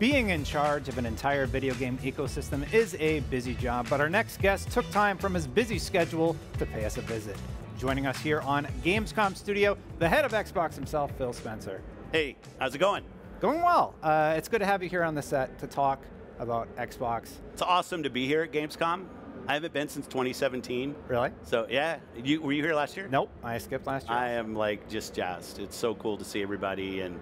Being in charge of an entire video game ecosystem is a busy job, but our next guest took time from his busy schedule to pay us a visit. Joining us here on Gamescom Studio, the head of Xbox himself, Phil Spencer. Hey, how's it going? Going well. Uh, it's good to have you here on the set to talk about Xbox. It's awesome to be here at Gamescom. I haven't been since 2017. Really? So yeah, you, were you here last year? Nope, I skipped last year. I am like just jazzed. It's so cool to see everybody and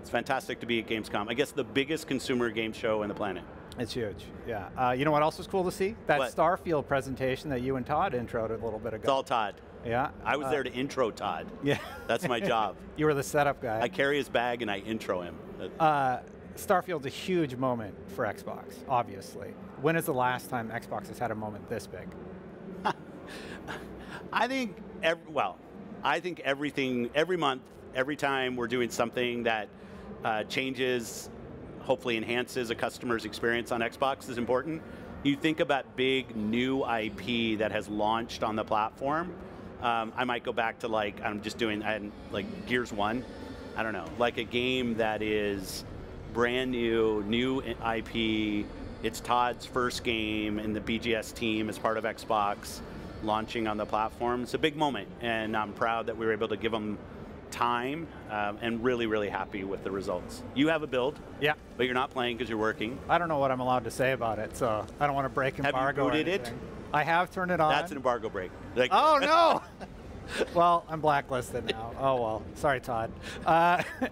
it's fantastic to be at Gamescom. I guess the biggest consumer game show on the planet. It's huge, yeah. Uh, you know what else was cool to see? That what? Starfield presentation that you and Todd introed a little bit ago. It's all Todd. Yeah. I was uh, there to intro Todd. Yeah. That's my job. you were the setup guy. I carry his bag and I intro him. Uh, Starfield's a huge moment for Xbox, obviously. When is the last time Xbox has had a moment this big? I think, every, well, I think everything, every month, every time we're doing something that uh, changes, hopefully enhances a customer's experience on Xbox is important. You think about big new IP that has launched on the platform. Um, I might go back to like I'm just doing I like Gears One. I don't know, like a game that is brand new, new IP. It's Todd's first game in the BGS team as part of Xbox, launching on the platform. It's a big moment, and I'm proud that we were able to give them time um, and really, really happy with the results. You have a build. Yeah. But you're not playing because you're working. I don't know what I'm allowed to say about it, so I don't want to break embargo. Have you booted it? I have turned it on. That's an embargo break. Like oh no! well, I'm blacklisted now. Oh well. Sorry, Todd. Uh,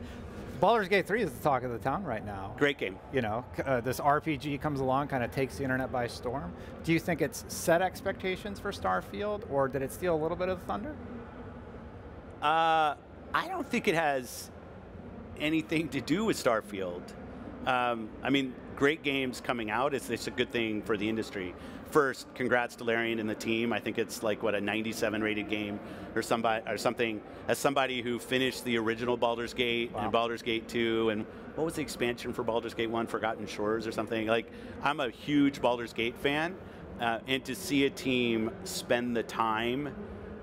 Baldur's Gate 3 is the talk of the town right now. Great game. You know, uh, this RPG comes along, kind of takes the internet by storm. Do you think it's set expectations for Starfield, or did it steal a little bit of the thunder? Uh, I don't think it has anything to do with Starfield. Um, I mean, great games coming out. It's, it's a good thing for the industry. First, congrats to Larian and the team. I think it's like what a 97 rated game or somebody or something. As somebody who finished the original Baldur's Gate wow. and Baldur's Gate 2 and what was the expansion for Baldur's Gate 1, Forgotten Shores or something. Like I'm a huge Baldur's Gate fan, uh, and to see a team spend the time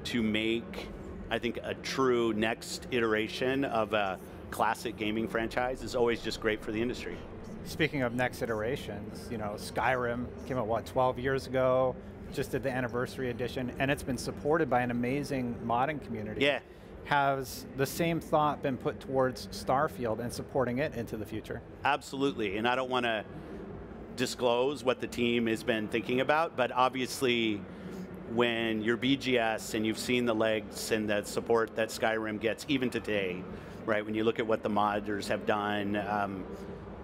to make I think a true next iteration of a classic gaming franchise is always just great for the industry. Speaking of next iterations, you know, Skyrim came out, what, 12 years ago, just did the anniversary edition, and it's been supported by an amazing modding community. Yeah. Has the same thought been put towards Starfield and supporting it into the future? Absolutely, and I don't want to disclose what the team has been thinking about, but obviously when you're BGS and you've seen the legs and the support that Skyrim gets even today, right? When you look at what the modders have done, um,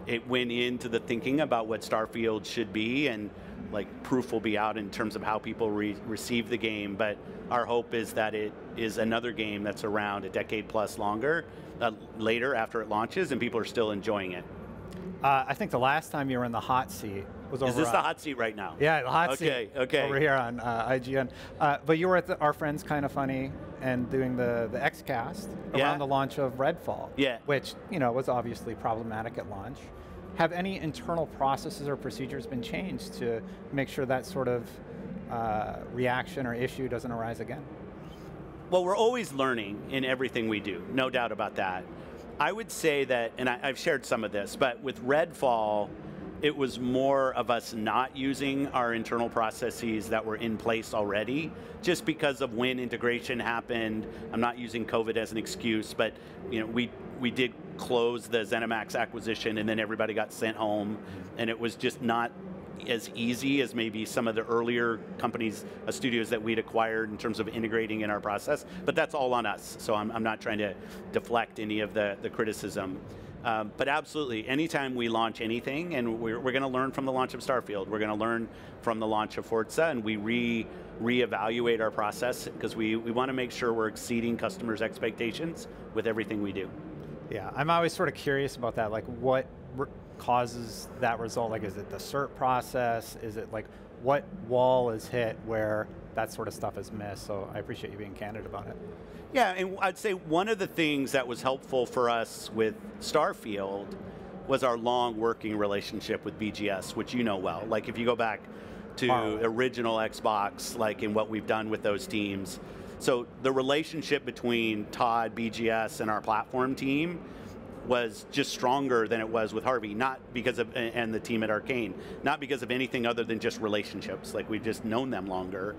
it went into the thinking about what Starfield should be and like proof will be out in terms of how people re receive the game, but our hope is that it is another game that's around a decade plus longer, uh, later after it launches and people are still enjoying it. Uh, I think the last time you were in the hot seat was over. Is this the hot seat right now? Yeah, the hot okay, seat. Okay, okay. Over here on uh, IGN. Uh, but you were at the, our friends Kind of Funny and doing the the XCast around yeah. the launch of Redfall. Yeah. Which you know was obviously problematic at launch. Have any internal processes or procedures been changed to make sure that sort of uh, reaction or issue doesn't arise again? Well, we're always learning in everything we do, no doubt about that. I would say that, and I, have shared some of this, but with Redfall, it was more of us not using our internal processes that were in place already, just because of when integration happened. I'm not using COVID as an excuse, but you know, we we did close the ZeniMax acquisition, and then everybody got sent home, and it was just not as easy as maybe some of the earlier companies, uh, studios that we'd acquired in terms of integrating in our process. But that's all on us, so I'm, I'm not trying to deflect any of the, the criticism. Um, but absolutely, anytime we launch anything, and we're, we're going to learn from the launch of Starfield, we're going to learn from the launch of Forza, and we re reevaluate our process because we, we want to make sure we're exceeding customers' expectations with everything we do. Yeah, I'm always sort of curious about that. Like, what causes that result? Like, is it the cert process? Is it like what wall is hit where that sort of stuff is missed? So I appreciate you being candid about it. Yeah, and I'd say one of the things that was helpful for us with Starfield was our long working relationship with BGS, which you know well. Like if you go back to wow. original Xbox, like in what we've done with those teams. So the relationship between Todd, BGS, and our platform team, was just stronger than it was with Harvey, not because of and the team at Arkane, not because of anything other than just relationships. Like we've just known them longer.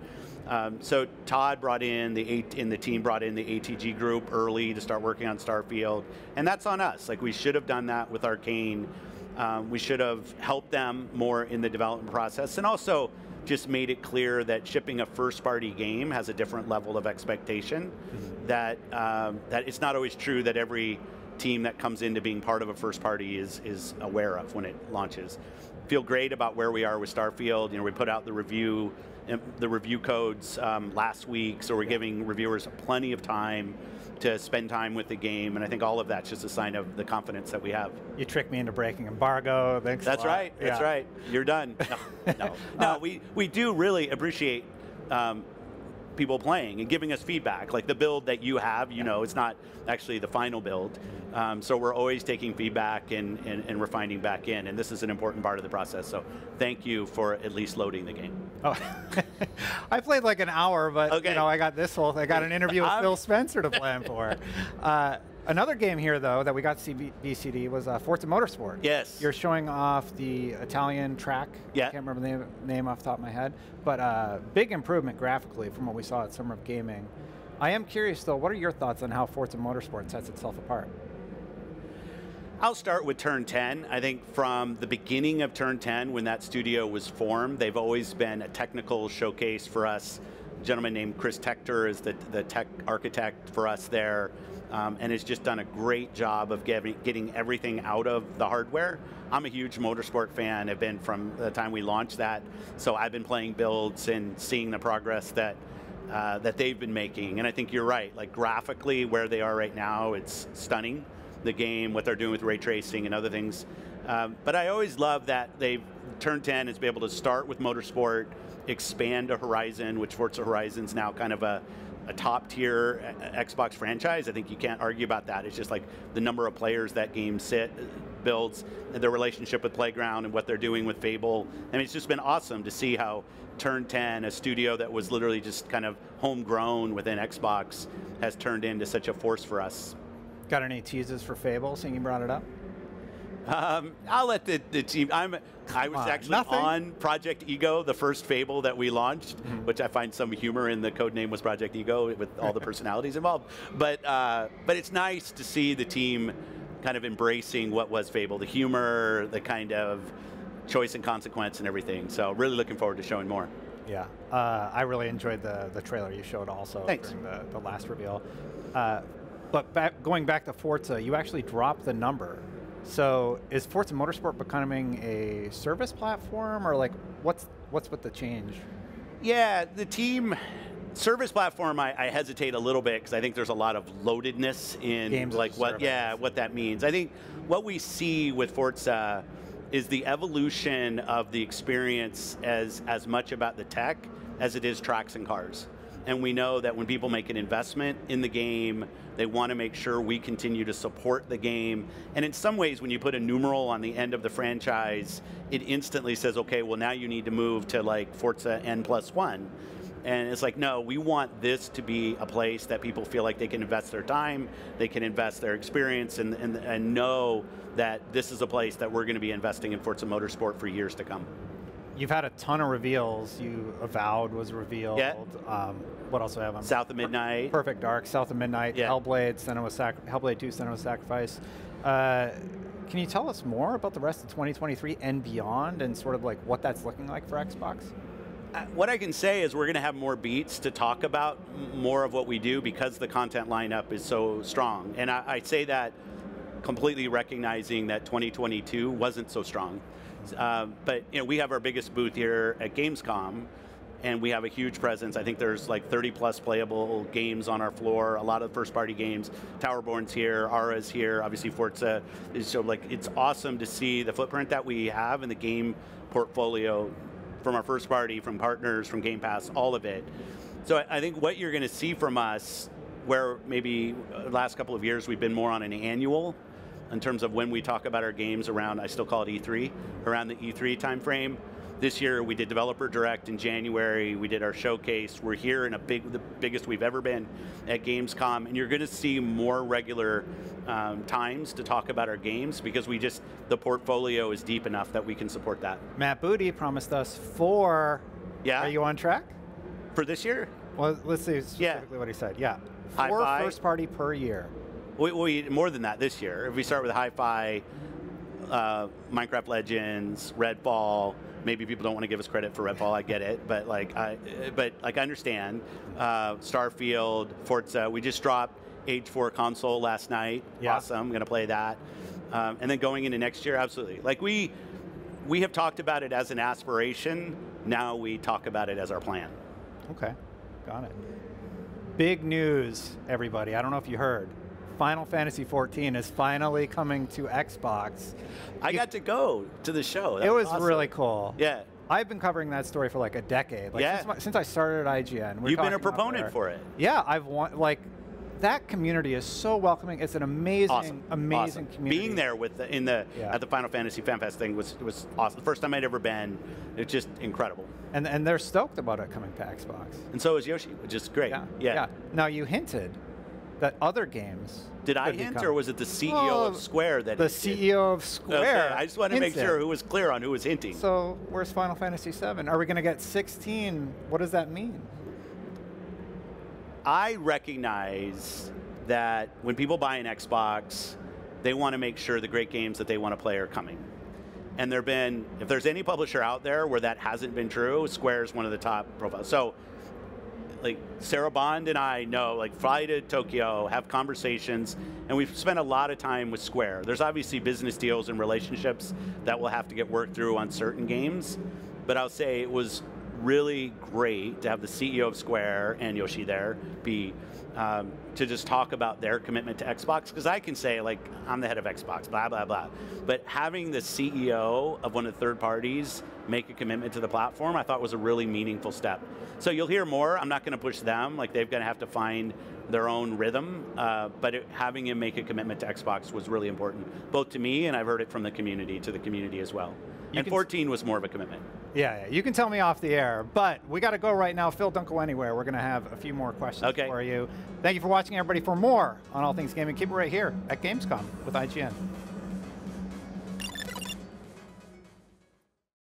Um, so Todd brought in the eight, in the team brought in the ATG group early to start working on Starfield, and that's on us. Like we should have done that with Arkane. Um, we should have helped them more in the development process, and also just made it clear that shipping a first-party game has a different level of expectation. Mm-hmm. That um, that it's not always true that every team that comes into being part of a first party is is aware of when it launches. Feel great about where we are with Starfield. You know, we put out the review the review codes um, last week, so we're giving reviewers plenty of time to spend time with the game, and I think all of that's just a sign of the confidence that we have. You tricked me into breaking embargo. Thanks. That's right. That's right. You're done. No, no, no. Uh, we we do really appreciate. Um, people playing and giving us feedback. Like the build that you have, you know, it's not actually the final build. Um, so we're always taking feedback and, and, and, refining back in, and this is an important part of the process. So thank you for at least loading the game. Oh, I played like an hour, but okay. you know, I got this whole. I got an interview with Phil Spencer to plan for. Uh, Another game here, though, that we got BCD was uh, Forza Motorsport. Yes. You're showing off the Italian track. Yeah. I can't remember the name, name off the top of my head. But uh, big improvement graphically from what we saw at Summer of Gaming. I am curious, though, what are your thoughts on how Forza Motorsport sets itself apart? I'll start with Turn 10. I think from the beginning of Turn 10, when that studio was formed, they've always been a technical showcase for us. Gentleman named Chris Tector is the, the tech architect for us there um, and has just done a great job of getting, getting everything out of the hardware. I'm a huge motorsport fan, have been from the time we launched that, so I've been playing builds and seeing the progress that uh, that they've been making. And I think you're right, like graphically where they are right now, it's stunning. The game, what they're doing with ray tracing and other things. Um, but I always love that they've turned 10 is be able to start with motorsport, expand to Horizon, which Forza Horizon's now kind of a a top tier uh, uh, Xbox franchise. I think you can't argue about that. It's just like the number of players that game sit uh, builds, their relationship with Playground and what they're doing with Fable. I mean, it's just been awesome to see how Turn 10, a studio that was literally just kind of homegrown within Xbox, has turned into such a force for us. Got any teases for Fable, seeing you brought it up? Um, I'll let the, the team. I'm. I was actually Nothing? on Project Ego, the first Fable that we launched, mm-hmm. which I find some humor in. The code name was Project Ego with all the personalities involved. But uh, but it's nice to see the team kind of embracing what was Fable, the humor, the kind of choice and consequence, and everything. So really looking forward to showing more. Yeah, uh, I really enjoyed the the trailer you showed also Thanks. during the, the last reveal. Uh, but back, going back to Forza, you actually dropped the number so is Forza Motorsport becoming a service platform, or like what's what's with the change? Yeah, the team service platform. I, I hesitate a little bit because I think there's a lot of loadedness in Games like what service. yeah what that means. I think what we see with Forza is the evolution of the experience as as much about the tech as it is tracks and cars. And we know that when people make an investment in the game, they want to make sure we continue to support the game. And in some ways, when you put a numeral on the end of the franchise, it instantly says, okay, well, now you need to move to like Forza N plus one. And it's like, no, we want this to be a place that people feel like they can invest their time, they can invest their experience, and, and, and know that this is a place that we're going to be investing in Forza Motorsport for years to come. You've had a ton of reveals. You Avowed was revealed. Yeah. Um, what else do I have on? South of Midnight. Perfect Dark, South of Midnight, yeah. Hellblade, Senua's Sac- Hellblade 2, Senua's Sacrifice. Uh, can you tell us more about the rest of 2023 and beyond and sort of like what that's looking like for Xbox? Uh, what I can say is we're going to have more beats to talk about more of what we do because the content lineup is so strong. And I, I say that completely recognizing that 2022 wasn't so strong. Uh, but you know, we have our biggest booth here at Gamescom, and we have a huge presence. I think there's like 30 plus playable games on our floor. A lot of first party games. Towerborn's here, Ara's here. Obviously, Forza is so like it's awesome to see the footprint that we have in the game portfolio from our first party, from partners, from Game Pass, all of it. So I think what you're going to see from us, where maybe the uh, last couple of years we've been more on an annual in terms of when we talk about our games around, I still call it E3, around the E3 timeframe. This year we did Developer Direct in January. We did our showcase. We're here in a big, the biggest we've ever been at Gamescom, and you're going to see more regular um, times to talk about our games because we just the portfolio is deep enough that we can support that. Matt Booty promised us four. Yeah. Are you on track? For this year? Well, let's see specifically yeah. what he said. Yeah. Four Fi. first party per year. We, we, more than that this year. If we start with Hi-Fi, uh, Minecraft Legends, Redfall. Maybe people don't want to give us credit for Redfall. I get it, but like, I, but like, I understand. Uh, Starfield, Forza. We just dropped Age 4 console last night. Yeah. Awesome. I'm going to play that. Um, and then going into next year, absolutely. Like we, we have talked about it as an aspiration. Now we talk about it as our plan. Okay, got it. Big news, everybody. I don't know if you heard. Final Fantasy XIV is finally coming to Xbox. I You- got to go to the show. That it was awesome. really cool. Yeah. I've been covering that story for like a decade. Like Yeah. Since, my- since I started at IGN. You've been a proponent for it. Yeah, I've want like that community is so welcoming. It's an amazing, awesome, amazing awesome. community. Being there with the, in the Yeah. at the Final Fantasy Fan Fest thing was was awesome. The first time I'd ever been. It's just incredible. and and they're stoked about it coming to Xbox. And so is Yoshi, which is great. Yeah, Yeah. Now you hinted that other games. Did I hint, become- or was it the CEO Well, of Square that the? CEO of Square? Okay, I just want to make sure who was clear on who was hinting. So where's Final Fantasy VII? Are we going to get 16? What does that mean? I recognize that when people buy an Xbox, they want to make sure the great games that they want to play are coming. And there've been, if there's any publisher out there where that hasn't been true, Square is one of the top profiles. So, like Sarah Bond and I know, like fly to Tokyo, have conversations, and we've spent a lot of time with Square. There's obviously business deals and relationships that will have to get worked through on certain games, but I'll say it was really great to have the CEO of Square and Yoshi there be um, to just talk about their commitment to Xbox because I can say like I'm the head of Xbox, blah blah blah, but having the CEO of one of the third parties make a commitment to the platform, I thought was a really meaningful step. So you'll hear more. I'm not going to push them; like they're going to have to find their own rhythm. Uh, but it, having him make a commitment to Xbox was really important, both to me and I've heard it from the community to the community as well. And can- 14 was more of a commitment. Yeah, yeah, you can tell me off the air, but we got to go right now. Phil, don't go anywhere. We're going to have a few more questions Okay. for you. Thank you for watching, everybody. For more on all things gaming, keep it right here at Gamescom with IGN.